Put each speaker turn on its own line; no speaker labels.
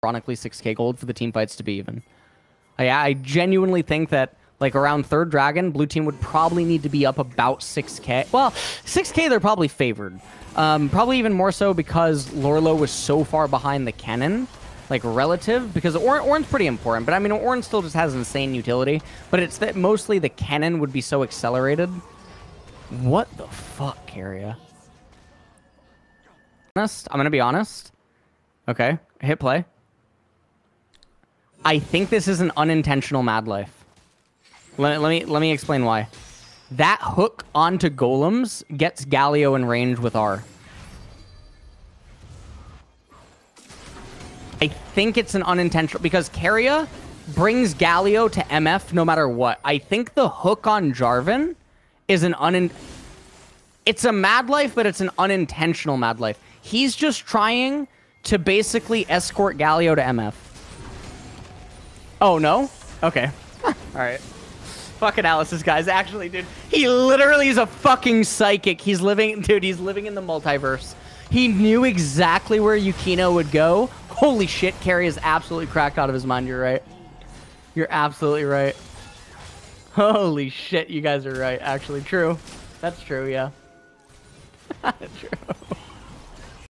chronically 6k gold for the team fights to be even. I, I genuinely think that like around third dragon, blue team would probably need to be up about 6k. Well, 6k they're probably favored. Um, probably even more so because Lorlo was so far behind the cannon, like relative, because or Ornn's pretty important, but I mean Ornn still just has insane utility, but it's that mostly the cannon would be so accelerated. What the fuck, Keria? Honest, I'm gonna be honest. Okay, hit play. I think this is an unintentional MadLife. Let, let me let me explain why. That hook onto golems gets Galio in range with R. I think it's an unintentional because Keria brings Galio to MF no matter what. I think the hook on Jarvan is an unin. It's a MadLife, but it's an unintentional MadLife. He's just trying to basically escort Galio to MF. Oh no? Okay. All right. Fucking Alice's guys. Actually, dude, he literally is a fucking psychic. He's living, dude, he's living in the multiverse. He knew exactly where Yukino would go. Holy shit, Keria is absolutely cracked out of his mind. You're right. You're absolutely right. Holy shit, you guys are right. Actually, true. That's true, yeah. true.